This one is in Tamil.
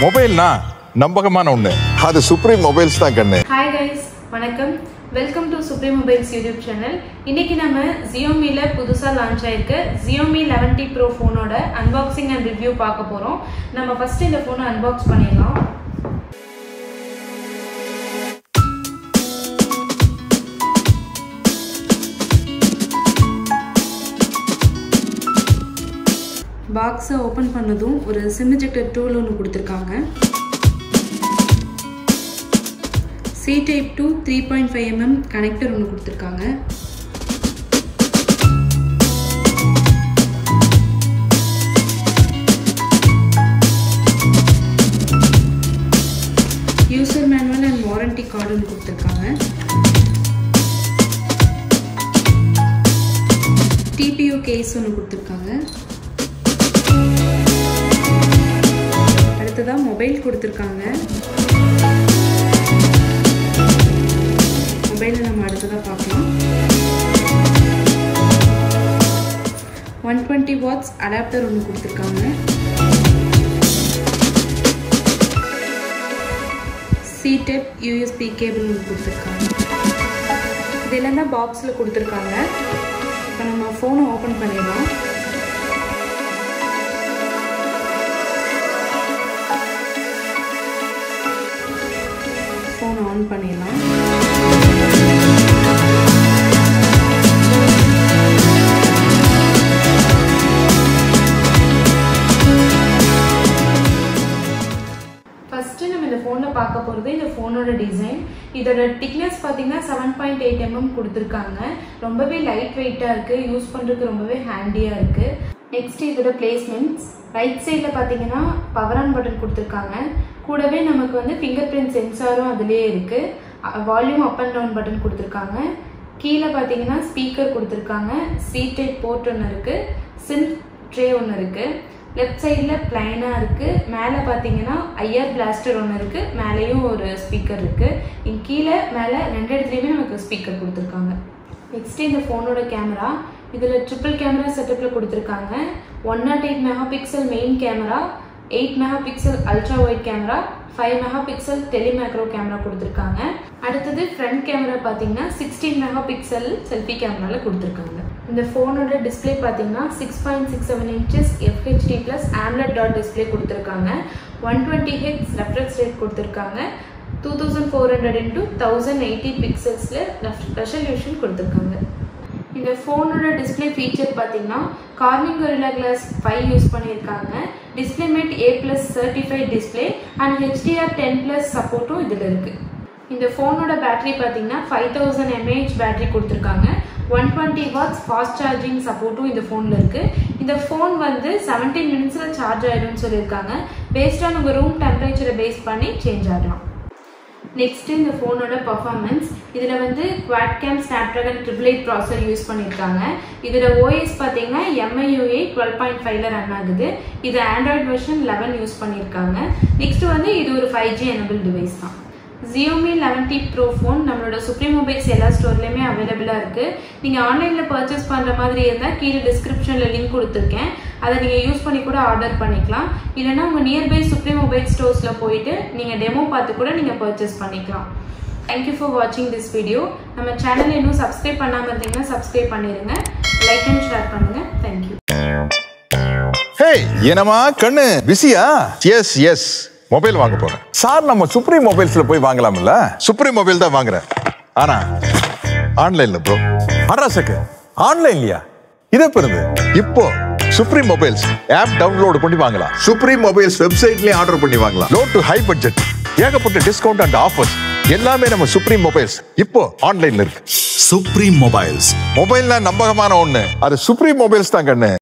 மொபைல்னா நம்பகமான ஒண்ணு. அது சுப்ரீம் மொபைல்ஸ் தான் கண்ணு. ஹாய் கைஸ் வணக்கம். Welcome to Supreme Mobiles YouTube channel இன்னைக்கு நம்ம ஜியோமில புதுசாக லான்ச் ஆயிருக்க. ஜியோமி லெவன் டி ப்ரோ ஃபோனோட அன்பாக்சிங் அண்ட் ரிவ்யூ பார்க்க போகிறோம் நம்ம ஃபர்ஸ்ட் இந்த ஃபோனை அன்பாக்ஸ் பண்ணிடலாம். பாக்ஸை ஓப்பன் பண்ணதும் ஒரு சிம் இஜெக்டர் டூல் ஒன்று கொடுத்துருக்காங்க. C type to three point five mm connector ஒன்று கொடுத்துருக்காங்க. User manual and warranty card ஒன்று கொடுத்துருக்காங்க. டிபியூ கேஸ் ஒன்று கொடுத்துருக்காங்க. அடுத்ததாக மொபைல் கொடுத்துருக்காங்க. மொபைலை நம்ம அடுத்ததாக பார்க்கலாம். ஒன் டுவெண்ட்டி வாட்ஸ் அடாப்டர் ஒன்று கொடுத்துருக்காங்க. சிடெப் யூஎஸ்பி கேபிள் ஒன்று கொடுத்துருக்காங்க. இதெல்லாம் தான் பாக்ஸில் கொடுத்துருக்காங்க. இப்போ நம்ம ஃபோனை ஓப்பன் பண்ணிடலாம். ஃபஸ்ட்டு நம்ம இந்த ஃபோனில் பார்க்க போகிறது இந்த ஃபோனோட டிசைன் இதோட திக்னஸ் பார்த்தீங்கன்னா seven point eight mm mm கொடுத்துருக்காங்க. ரொம்பவே லைட் வெயிட்டாக இருக்குது யூஸ் பண்ணுறதுக்கு ரொம்பவே ஹேண்டியாக இருக்குது நெக்ஸ்ட் இதோட பிளேஸ்மெண்ட்ஸ் ரைட் சைடில் பார்த்தீங்கன்னா பவர் ஆன் பட்டன் கொடுத்துருக்காங்க. கூடவே நமக்கு வந்து ஃபிங்கர் பிரிண்ட் சென்சாரும் அதுலேயே இருக்குது volume up and down button கொடுத்துருக்காங்க. கீழே பார்த்தீங்கன்னா ஸ்பீக்கர் கொடுத்துருக்காங்க. சி டைப் போர்ட் ஒன்று இருக்குது சிம் ட்ரே ஒன்று இருக்குது லெஃப்ட் சைடில் பிளைனாக இருக்குது மேலே பார்த்தீங்கன்னா ஐஆர் பிளாஸ்டர் ஒன்று இருக்குது மேலேயும் ஒரு ஸ்பீக்கர் இருக்குது இங்கே கீழே மேலே ரெண்டு இடத்துலையுமே நமக்கு ஸ்பீக்கர் கொடுத்துருக்காங்க. நெக்ஸ்ட் இந்த ஃபோனோட கேமரா இதில் ட்ரிபிள் கேமரா செட்டப்பில் கொடுத்துருக்காங்க. One nought eight mega pixel main camera eight mega pixel ultra wide camera five mega pixel telemacro camera கொடுத்துருக்காங்க. அடுத்தது ஃப்ரண்ட் கேமரா பார்த்தீங்கன்னா சிக்ஸ்டீன் மெகா பிக்சல் செல்ஃபி கேமராவில் கொடுத்துருக்காங்க. இந்த ஃபோனோட டிஸ்பிளே பார்த்தீங்கன்னா six point six seven inches FHD plus AMOLED dot display கொடுத்துருக்காங்க. One twenty hertz refresh rate கொடுத்துருக்காங்க. Two thousand four hundred into thousand eighty பிக்சல்ஸில் resolution கொடுத்துருக்காங்க. இந்த ஃபோனோட டிஸ்பிளே ஃபீச்சர் பார்த்தீங்கன்னா Corning Gorilla Glass five use பண்ணியிருக்காங்க. Display A plus certified display and HDR ten plus சப்போர்ட்டும் இதில் இருக்குது இந்த ஃபோனோட பேட்டரி பார்த்தீங்கன்னா ஃபைவ் தௌசண்ட் எம்ஏஹெச் பேட்டரி கொடுத்துருக்காங்க. One twenty watts fast charging சப்போர்ட்டும் இந்த ஃபோனில் இருக்குது இந்த ஃபோன் வந்து செவன்டீன் மினிட்ஸில் சார்ஜ் ஆகிடும்னு சொல்லியிருக்காங்க. பேஸ்ட் ஆன் உங்கள் ரூம் டெம்பரேச்சரை பேஸ் பண்ணி சேஞ்ச் ஆகலாம். நெக்ஸ்ட் இந்த ஃபோனோட பர்ஃபார்மன்ஸ் இதில் வந்து Qualcomm Snapdragon triple eight processor use பண்ணியிருக்காங்க இதில் ஓஎஸ் பார்த்தீங்கன்னா எம்ஐயூஏ டுவெல் பாயிண்ட் ஃபைவ்ல ரன் ஆகுது. இது ஆண்ட்ராய்ட் வெர்ஷன் லெவன் யூஸ் பண்ணியிருக்காங்க நெக்ஸ்ட் வந்து இது ஒரு ஃபைவ் ஜி எனபிள் டிவைஸ் தான். Xiaomi eleven T Pro phone நம்மளோட சுப்ரீம் மொபைல்ஸ் எல்லா ஸ்டோர்லேயுமே அவைலபிளாக இருக்குது நீங்கள் ஆன்லைனில் பர்ச்சேஸ் பண்ணுற மாதிரி இருந்தால் கீழே டிஸ்கிரிப்ஷனில் லிங்க் கொடுத்துருக்கேன். அதை நீங்கள் யூஸ் பண்ணி கூட ஆர்டர் பண்ணிக்கலாம். இல்லைனா உங்கள் நியர்பை சுப்ரீம் மொபைல் ஸ்டோர்ஸில் போயிட்டு நீங்கள் டெமோ பார்த்து கூட நீங்கள் பர்ச்சேஸ் பண்ணிக்கலாம். தேங்க்யூ ஃபார் வாட்சிங் திஸ் வீடியோ நம்ம சேனல் இன்னும் சப்ஸ்கிரைப் பண்ணாமல் இருந்தீங்கன்னா சப்ஸ்கிரைப் பண்ணிடுங்க லைக் அண்ட் ஷேர் பண்ணுங்கள் தேங்க்யூ ஹே என்னமா கண்ணு? பிஸியா எஸ் எஸ் மொபைல் வாங்க போறேன். சார் நம்ம சுப்ரீம் மொபைல்ஸ்ல போய் வாங்கலாம்ல? சுப்ரீம் மொபைல் தான் வாங்குறேன். ஆனா ஆன்லைன்ல ப்ரோ அட்ரஸுக்கு ஆன்லைன்லயா? இது பெருது இப்போ சுப்ரீம் மொபைல்ஸ் ஆப் டவுன்லோட் பண்ணி வாங்கலாம். சுப்ரீம் மொபைல்ஸ் வெப்சைட்லயே ஆர்டர் பண்ணி வாங்கலாம். லோ டு ஹை பட்ஜெட் ஏகப்பட்ட டிஸ்கவுண்ட் அண்ட் ஆஃபர்ஸ் எல்லாமே நம்ம சுப்ரீம் மொபைல்ஸ் இப்போ ஆன்லைன்ல இருக்கு. சுப்ரீம் மொபைல்ஸ் மொபைல்னா நம்பகமான ஒண்ணு. அது சுப்ரீம் மொபைல்ஸ் தான் கண்ணு.